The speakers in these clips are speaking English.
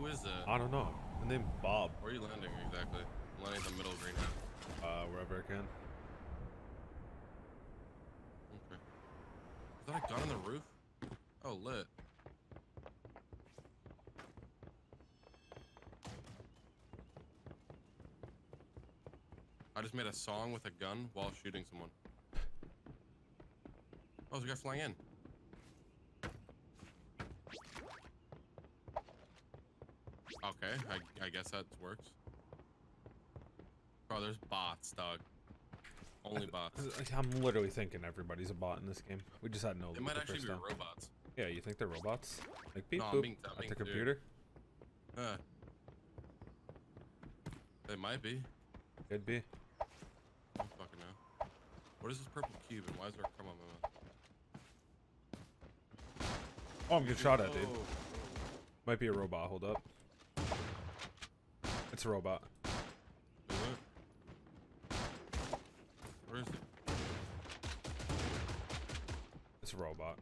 Who is that? I don't know. The name Bob. Where are you landing exactly? I'm landing in the middle of greenhouse. Uh, wherever I can. Okay. Is that a gun on the roof? Oh, lit. I just made a song with a gun while shooting someone. Oh, there's a guy flying in. Okay, I, I guess that works. Bro, there's bots, dog. Only bots. I'm literally thinking everybody's a bot in this game. We just had no. They loot might actually be time. robots. Yeah, you think they're robots? Like beep No, boop being- at the computer? Huh. They might be. Could be. I don't fucking know. What is this purple cube and why is there a crumb on? Oh, I'm getting shot at, dude. Might be a robot. Hold up. It's a robot. Where is it? It's a robot.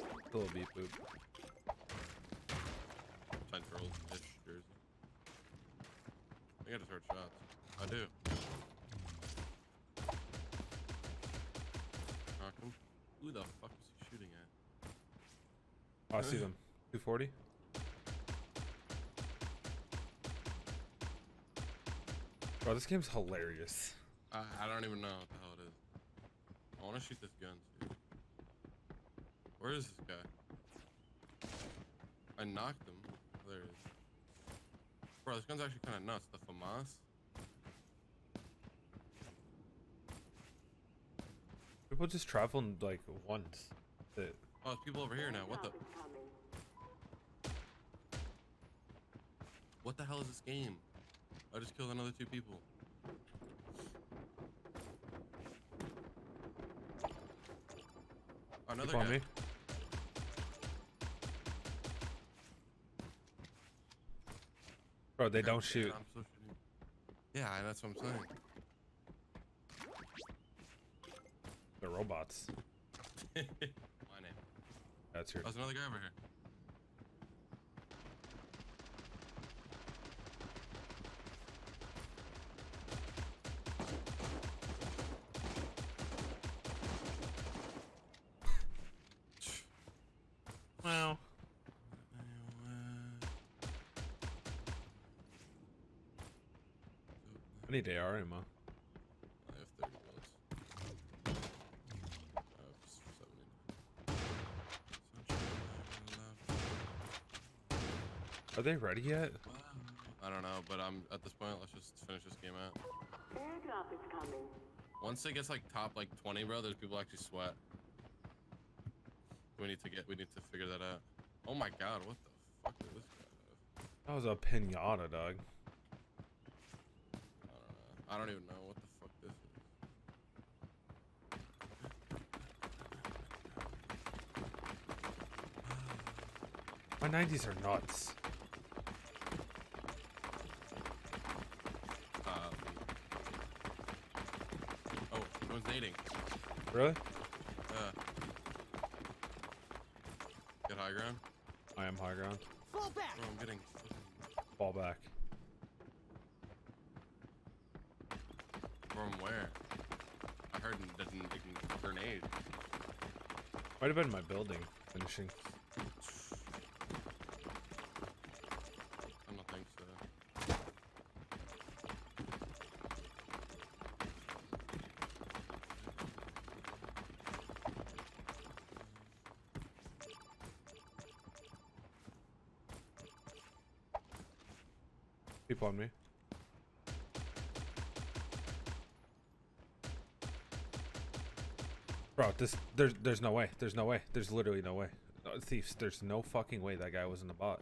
A little beep boop. Time for old bitch jersey. I gotta start shots. I do. Knock him. Who the fuck is he shooting at? Oh, I see them. 240. Bro, this game's hilarious. I, I don't even know what the hell it is. I wanna shoot this gun too. Where is this guy? I knocked him. Oh, there he is. Bro, this gun's actually kinda nuts. The FAMAS. People just travel like once. That Oh, there's people over here now. What the? What the hell is this game? I just killed another two people. Another people guy. me. Bro, they don't shoot. I'm still shooting. Yeah, that's what I'm saying. They're robots. My name. That's your. There's another guy over here. Wow. I need AR ammo. I have 30 bullets. I have 70. Are they ready yet? I don't know, but I'm at this point. Let's just finish this game out. Airdrop is coming. Once it gets like top like 20, bro, there's people actually sweat. We need to get. We need to figure that out. Oh my god, what the fuck is this guy? That was a pinata, dog. I don't know. I don't even know what the fuck this is. My 90s are nuts. Um, oh, someone's. Really? Uh, get high ground. I am high ground. Oh, I'm getting. Fall back. From where? I heard it didn't grenade. Might have been my building finishing. I don't think so. People on me. Bro, this there's there's no way. There's no way. There's literally no way. Uh, thieves, there's no fucking way that guy wasn't a bot.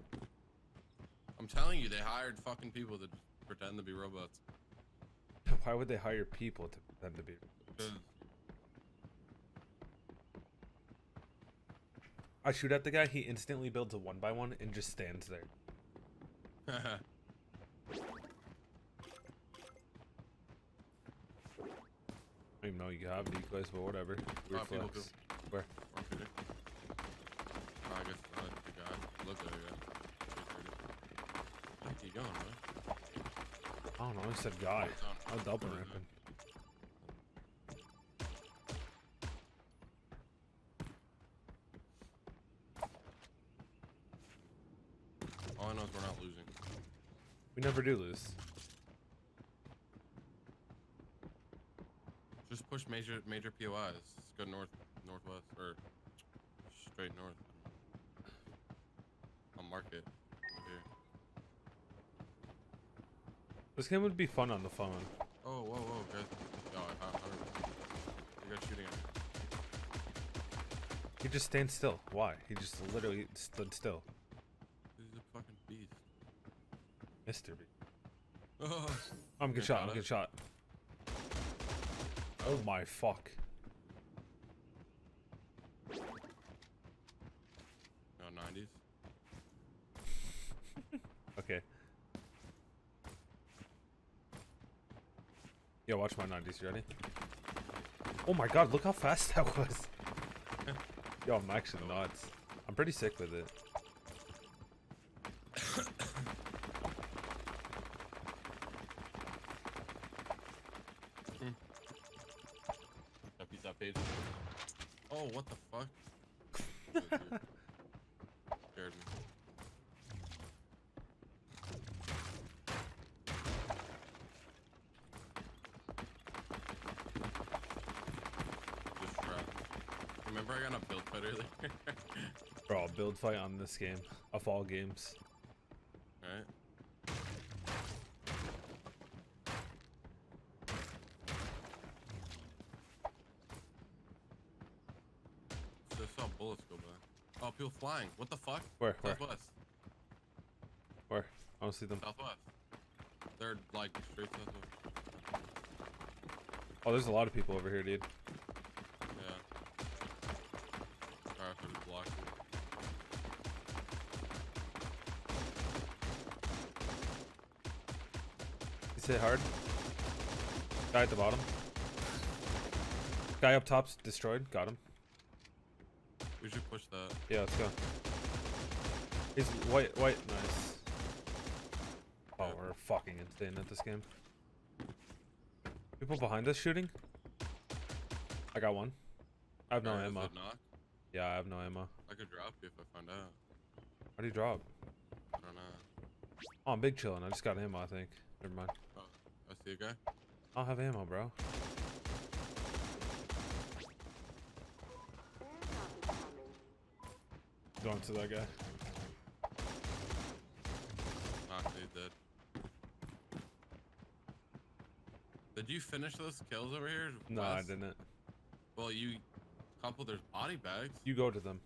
I'm telling you, they hired fucking people to pretend to be robots. Why would they hire people to pretend to be? Because I shoot at the guy, he instantly builds a one by one and just stands there. I I'm you have decoys, but whatever. Weird Oh, people. Where? Or shooting. Oh, I guess not the guy. Look at it, yeah. Where you going, man? I don't know. He said guy. I'm double ramping. All I know is we're not losing. We never do lose. Just push major major POIs. Go north, northwest, or straight north. I'll mark it here. This game would be fun on the phone. Oh, whoa, whoa, guys. No, I, I, you guys shooting at me. He just stands still. Why? He just literally stood still. This is a fucking beast. Mr. B. Oh, I'm good shot. I'm good shot. Oh my fuck. no, 90s. Okay. Yo, watch my 90s. You ready? Oh my god, look how fast that was. Yo, I'm actually nuts. I'm pretty sick with it. That piece that page. Oh, what the fuck? That was weird. Scared me. Just trap. I in a build fight earlier? Bro, build fight on this game. Of all games. Alright. Just saw bullets go by. Oh, people flying. What the fuck? Where? Where? Southwest. Where? I don't see them. Southwest. They're like straight southwest. Oh, there's a lot of people over here, dude. Hit hard. Guy at the bottom. Guy up top's destroyed. Got him. We should push that. Yeah, let's go. He's white, white, nice. Oh, Yeah. we're fucking insane at this game. People behind us shooting? I got one. I have no Alright, is ammo. Yeah, I have no ammo. I could drop you if I find out. How do you drop? I don't know. Oh, I'm big chillin'. I just got ammo, I think. Never mind. See a guy. I don't have ammo, bro. Airdrop is coming. Going to that guy. Ah, Knock, they dead. Did you finish those kills over here? No, I didn't. Well, you couple there's body bags. You go to them.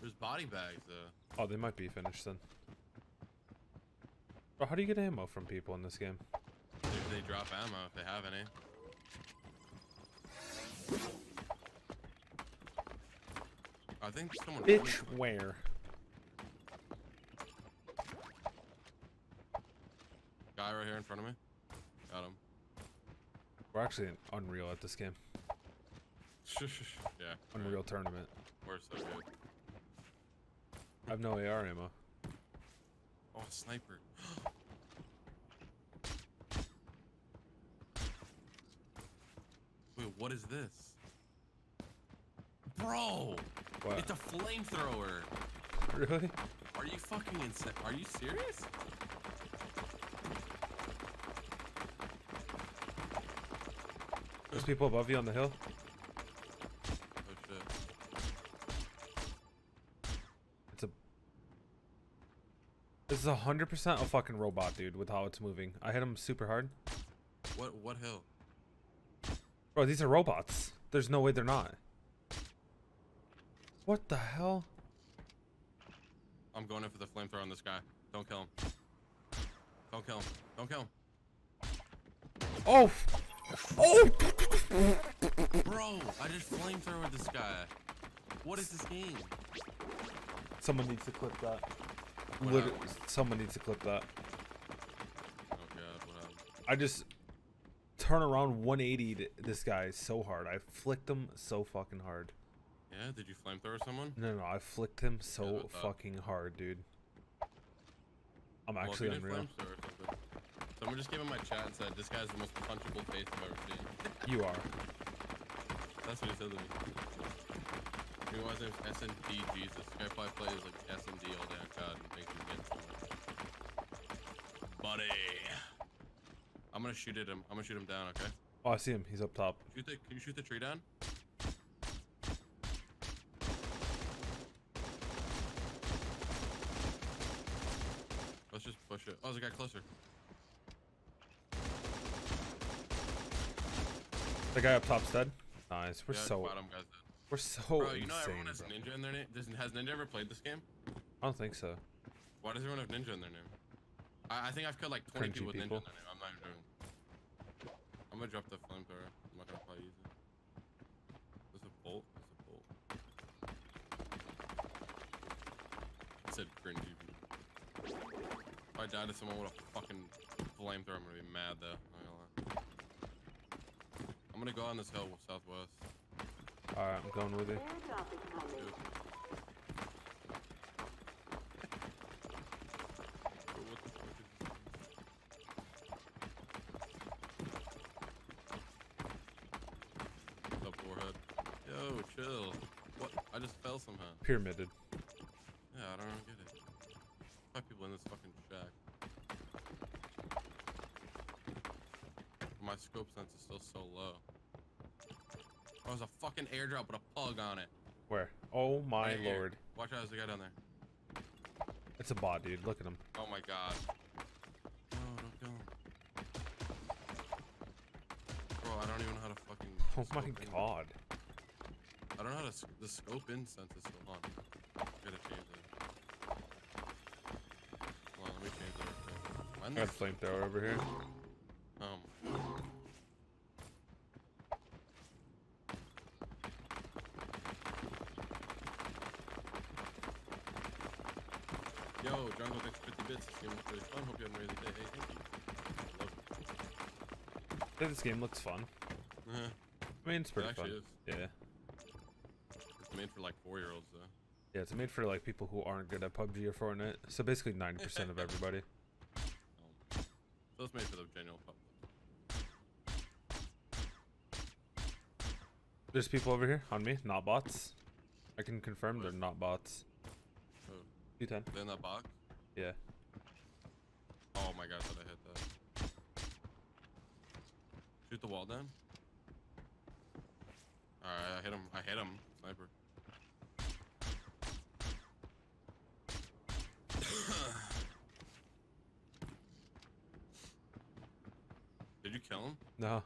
There's body bags though. Oh, they might be finished then. How do you get ammo from people in this game? If they drop ammo, if they have any. I think someone. Bitch, where? Guy right here in front of me. Got him. We're actually in Unreal at this game. yeah. Unreal tournament. We're so good. I have no AR ammo. Oh, sniper. what is this? Bro! What? It's a flamethrower! Really? Are you fucking insane? Are you serious? There's people above you on the hill. Oh shit. It's a. This is a hundred percent a fucking robot, dude. With how it's moving, I hit him super hard. What what hill? Bro, these are robots. There's no way they're not. What the hell? I'm going in for the flamethrower on this guy. Don't kill him. Don't kill him. Don't kill him. Oh! Oh! Bro, I just flamethrowered this guy. What is this game? Someone needs to clip that. What Literally, happened? someone needs to clip that. Oh god, what happened? I just turn around 180 this guy so hard. I flicked him so fucking hard. Yeah, did you flamethrower someone? No, no, I flicked him so up? fucking hard, dude. I'm Well, actually unreal. Someone just came in my chat and said, this guy's the most punchable face I've ever seen. You are. That's what he said to me. Know, his name's SND Jesus. This guy probably plays like SND all day on COD and thinks he's getting so much. Buddy. I'm gonna shoot at him. I'm gonna shoot him down, okay? Oh, I see him. He's up top. Shoot the, can you shoot the tree down? Let's just push it. Oh, there's a guy closer. The guy up top's dead. Nice. We're yeah, so bottom guy's dead. we're so Bro, you know insane, everyone has bro. Ninja in their name? Does, has Ninja ever played this game? I don't think so. Why does everyone have Ninja in their name? I, I think I've killed like 20 Cringy people with Ninja people. in their name. I'm not even joking. I'm gonna drop the flamethrower. I'm not gonna probably use it. There's a bolt. There's a bolt. It said cringy. people. If I die to someone with a fucking flamethrower, I'm gonna be mad though. Not gonna lie. I'm gonna go on this hill southwest. All right, I'm going with you. Airdrop is coming. Dude. Bro, what the fuck is What's up, forehead? Yo, chill. What? I just fell somehow. Pyramided. Yeah, I don't get it. Five people in this fucking shack. My scope sense is still so low. Oh, there's a fucking airdrop with a pug on it. Where? Oh my Right here. lord. Watch out, there's a guy down there. It's a bot, dude. Look at him. Oh my god. No, don't kill him. Bro, I don't even know how to fucking. Oh my god. in. I don't know how to. The scope in sense is still on. I gotta change it. Hold on, let me change that real quick. When I got a flamethrower over here. um. Yo, Jungle, thanks 50 bits. This game looks really fun. Hope you have an amazing day. Hey, thank you. I love it. Yeah, this game looks fun. Uh-huh. I mean, it's pretty actually fun. is. Yeah. Made for like four year olds though. Yeah, it's made for like people who aren't good at PUBG or Fortnite. So basically 90% of everybody. Um, so it's made for the general public. There's people over here on me, not bots. I can confirm they're not bots. Oh, U10. they in that box? Yeah. Oh my god, did I hit that? Shoot the wall down. Alright, I hit him. I hit him. Sniper. Did you kill him? No,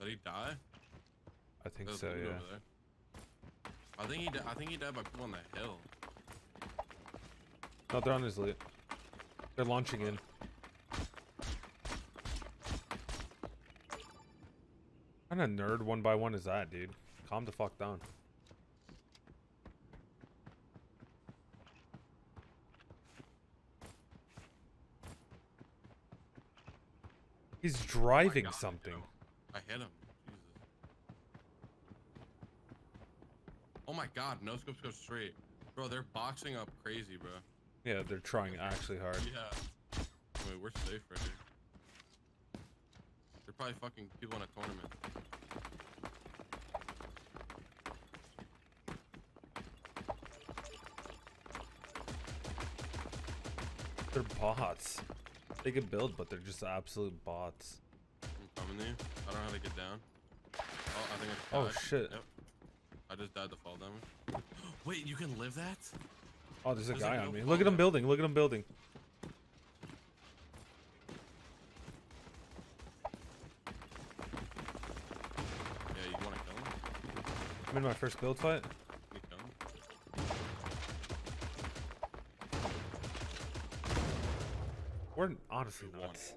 Did he die? I think There's so, yeah. I think he. I think he died by people on the hill. No, they're on his loot. They're launching in. What kind of nerd one by one is that, dude? Calm the fuck down. He's Oh driving God, something. I hit him. Jesus. Oh my god, no scopes go straight. Bro, they're boxing up crazy, bro. Yeah, they're trying actually hard. Yeah. Wait, we're safe right here. They're probably fucking people in a tournament. They're bots. They can build, but they're just absolute bots. I'm coming to you. I don't know how to get down. Oh, I think I Oh died. shit. Yep. I just died to fall damage. Wait, you can live that? Oh, there's a There's, guy like, on no me. Look at him building. Look at him building. Yeah, you wanna kill him? I'm in my first build fight. You kill him? We're honestly One. nuts.